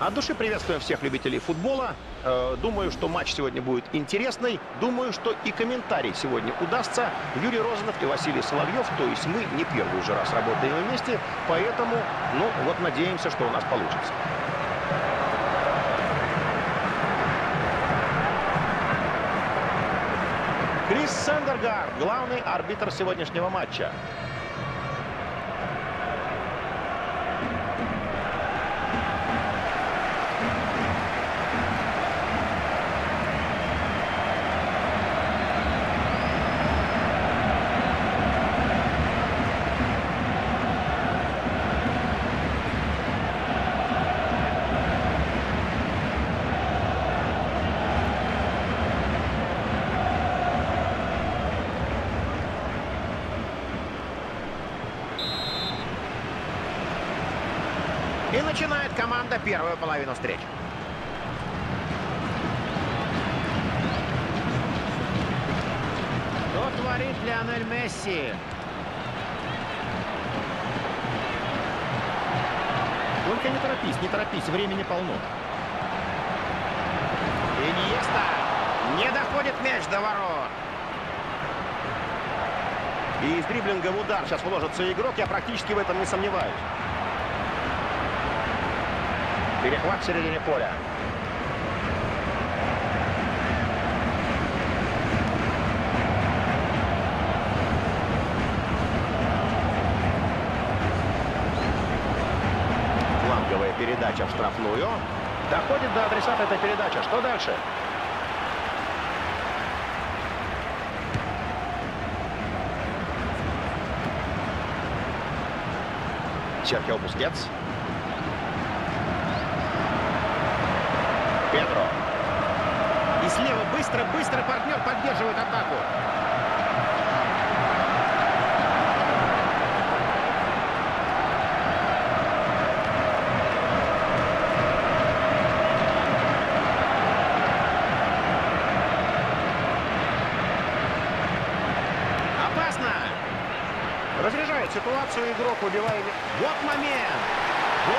От души приветствуем всех любителей футбола. Э, думаю, что матч сегодня будет интересный. Думаю, что и комментарий сегодня удастся. Юрий Розанов и Василий Соловьев. То есть мы не первый уже раз работаем вместе. Поэтому, ну, вот надеемся, что у нас получится. Крис Сендергард, главный арбитр сегодняшнего матча. Начинает команда первую половину встречи. Что творит Лионель Месси? Только не торопись, не торопись, времени полно. Иньеста. Не доходит мяч до ворот. И из дриблинга в удар сейчас вложится игрок, я практически в этом не сомневаюсь. Перехват в середине поля. Фланговая передача в штрафную. Доходит до адресата этой передачи. Что дальше? Серхио Бускетс. Педро. И слева быстро-быстро партнер поддерживает атаку. Опасно! Разряжает ситуацию игрок, выбивая... Вот момент! Гол!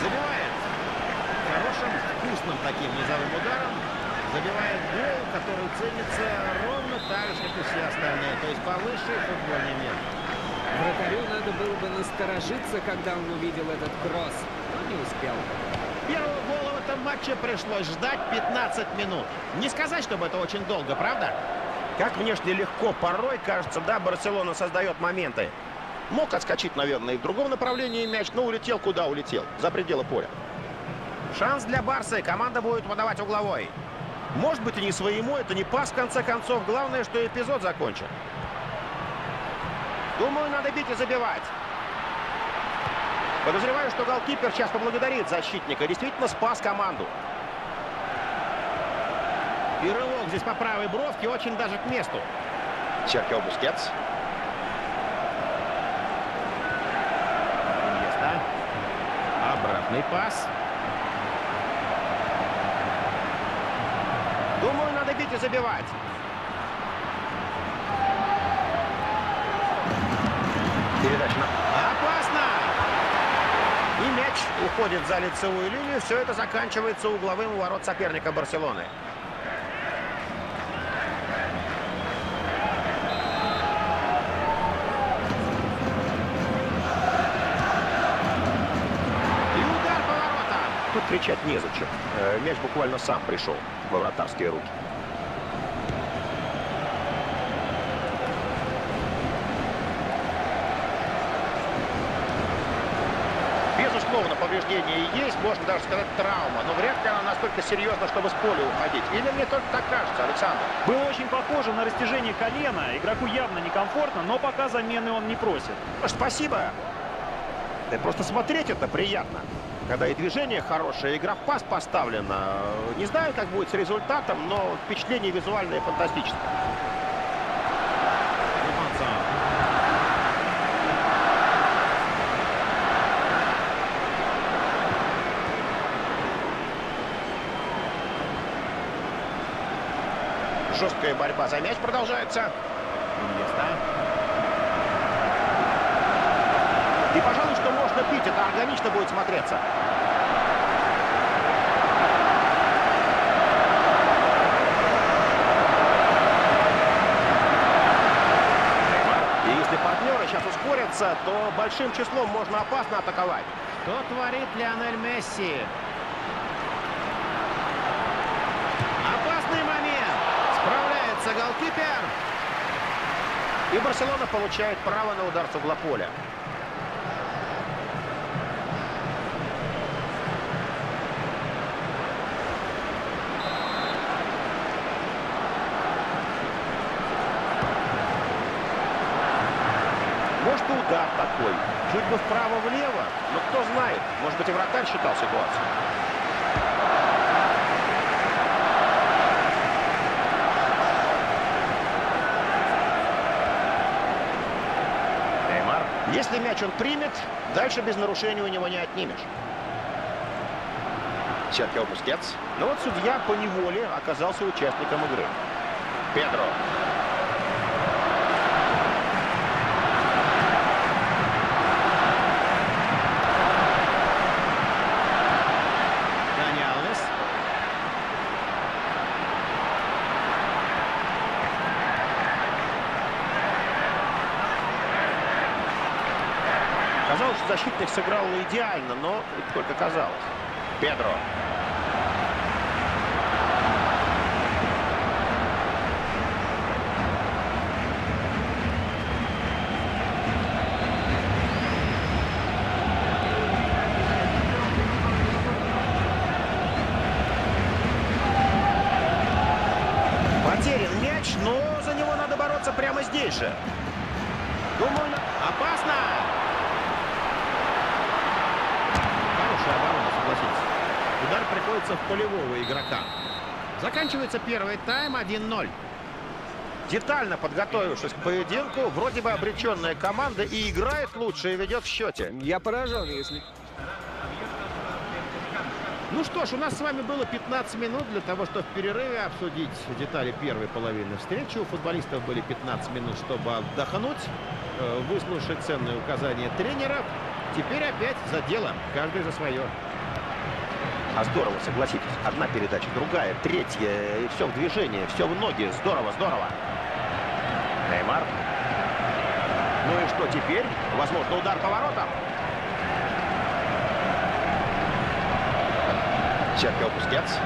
Забивает хорошим, вкусным таким низовым ударом. Забивает гол, который ценится ровно так же, как и все остальные. То есть повыше футбольный мир. Вратарю надо было бы насторожиться, когда он увидел этот кросс, но не успел. Первого гола в этом матче пришлось ждать 15 минут. Не сказать, чтобы это очень долго, правда? Как внешне легко, порой, кажется, да, Барселона создает моменты. Мог отскочить, наверное, и в другом направлении мяч, но улетел куда улетел, за пределы поля. Шанс для Барсы. Команда будет подавать угловой. Может быть и не своему, это не пас в конце концов. Главное, что эпизод закончен. Думаю, надо бить и забивать. Подозреваю, что голкипер сейчас поблагодарит защитника. Действительно спас команду. И рывок здесь по правой бровке очень даже к месту. Серхио Бускетс. Обратный пас. Думаю, надо бить и забивать. Передача. Опасно! И мяч уходит за лицевую линию. Все это заканчивается угловым у ворот соперника Барселоны. Кричать незачем. Э, Мяч буквально сам пришел во вратарские руки. Безусловно, повреждение есть, можно даже сказать травма, но вряд ли она настолько серьезна, чтобы с поля уходить. Или мне только так кажется, Александр? Было очень похоже на растяжение колена. Игроку явно некомфортно, но пока замены он не просит. Спасибо. Да просто смотреть это приятно. Когда и движение хорошее, игра в пас поставлена. Не знаю, как будет с результатом, но впечатление визуальное фантастическое. Жесткая борьба за мяч продолжается. И, пожалуй, можно пить. Это органично будет смотреться. И если партнеры сейчас ускорятся, то большим числом можно опасно атаковать. Что творит Лионель Месси? Опасный момент. Справляется голкипер. И Барселона получает право на удар с угла поля. Может, и удар такой. Бы вправо-влево. Но кто знает. Может быть, и вратарь считал ситуацию. Неймар. Если мяч он примет, дальше без нарушений у него не отнимешь. Серхио Бускетс. Но вот судья поневоле оказался участником игры. Педро. Дани Алвес. Казалось, что защитник сыграл идеально, но только казалось. Педро. Потерян мяч, но за него надо бороться прямо здесь же. Думаю, на- Опасно! Хорошая оборона, согласитесь. Удар приходится в полевого игрока. Заканчивается первый тайм 1-0. детально подготовившись к поединку, вроде бы обреченная команда и играет лучше, и ведет в счете. Я поражен, если... Ну что ж, у нас с вами было 15 минут для того, чтобы в перерыве обсудить детали первой половины встречи. У футболистов были 15 минут, чтобы отдохнуть, э, выслушать ценные указания тренера. Теперь опять за дело, каждый за свое. А здорово, согласитесь. Одна передача, другая, третья, и все в движении, все в ноги. Здорово, здорово. Неймар. Ну и что теперь? Возможно, удар по воротам. Серхио Бускетс.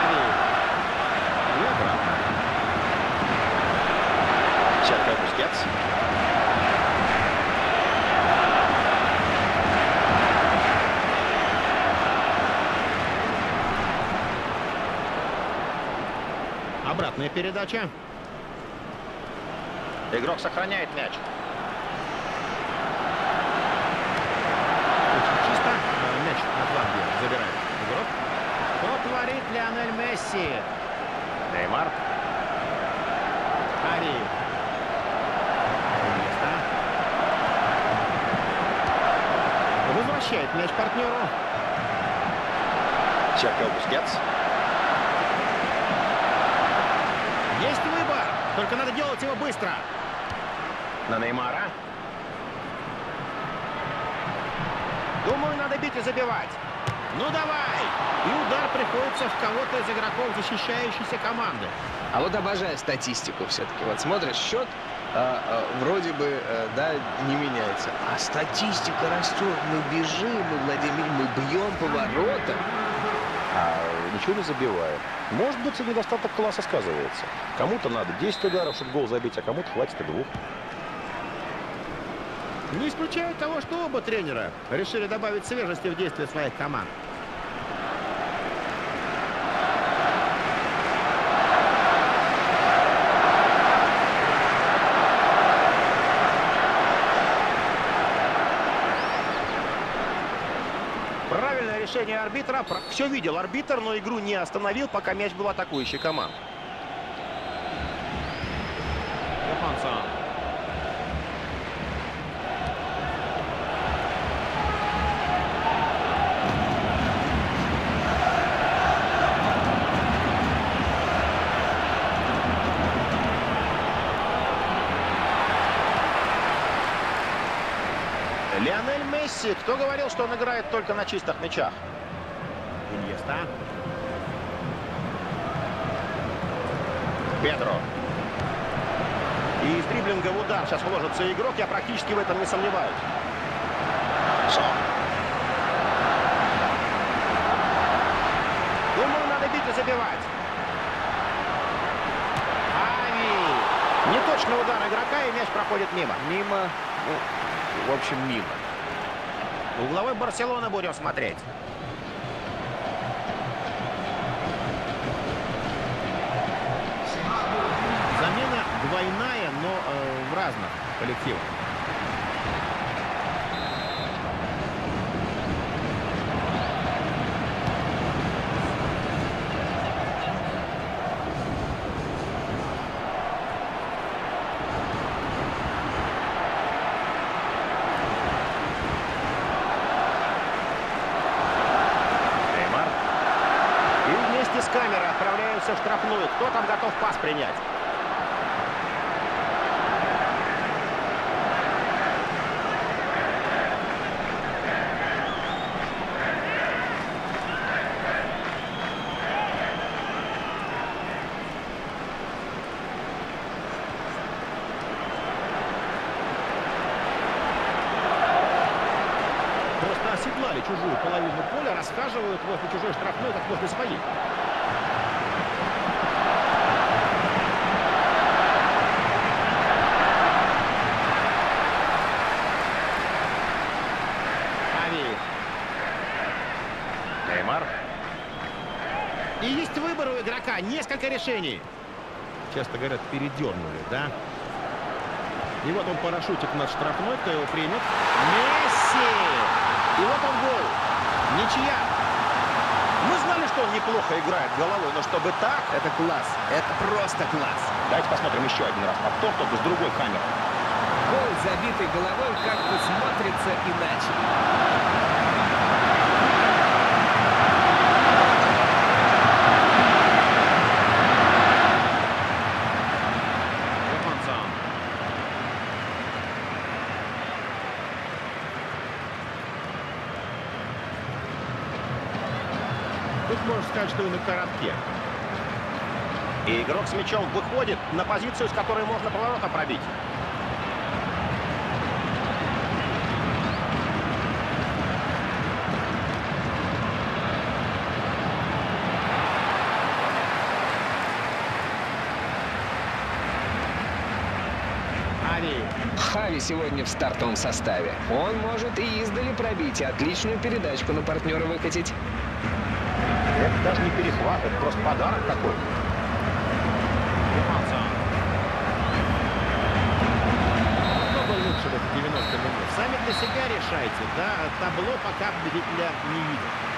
Ави. И обратно. Серхио Бускетс. Обратная передача. Игрок сохраняет мяч. Очень чисто. Э, Мяч на фланге забирает игрок. Что творит Лионель Месси? Неймар. Ари. Возвращает мяч партнеру. Серхио Бускетс. Есть выбор. Только надо делать его быстро. На Неймара. Думаю, надо бить и забивать. Ну давай. И удар приходится в кого-то из игроков защищающейся команды. А вот обожаю статистику все-таки. Вот смотришь счет, а, а, вроде бы, э, да, не меняется. А статистика растет. Мы бежим, мы владеем, мы бьем по воротам. А ничего не забивает. Может быть, и недостаток класса сказывается. Кому-то надо 10 ударов, чтобы гол забить, а кому-то хватит и двух. Не исключаю того, что оба тренера решили добавить свежести в действия своих команд. Правильное решение арбитра. Все видел арбитр, но игру не остановил, пока мяч был атакующей команды. Лионель Месси. Кто говорил, что он играет только на чистых мячах? Иньеста. Педро. И из дриблинга в удар сейчас вложится игрок. Я практически в этом не сомневаюсь. Сон. Думаю, надо бить и забивать. Ави. Неточный удар игрока, и мяч проходит мимо. Мимо, ну, в общем, мимо. Угловой Барселона будем смотреть. Замена двойная, но э, в разных коллективах. Неймар. И вместе с камерой отправляются в штрафную. Кто там готов пас принять? Просто оседлали чужую половину поля, расхаживают возле чужой штрафной, как возле своей. И есть выбор у игрока, несколько решений. Часто говорят, передернули, да? И вот он парашютик над штрафной, кто его примет? Месси! И вот он гол. Ничья. Мы знали, что он неплохо играет головой, но чтобы так... Это класс. Это просто класс. Давайте посмотрим еще один раз повтор, только с другой камеры. Гол, забитый головой, как-то смотрится иначе. Тут можно сказать, что и на коротке. И игрок с мячом выходит на позицию, с которой можно поворота пробить. Ави. Хави сегодня в стартовом составе. Он может и издали пробить, и отличную передачку на партнера выкатить. Это даже не перехват, это просто подарок был лучше в эти 90 минут? Сами для себя решайте, да? Табло пока победителя не видят.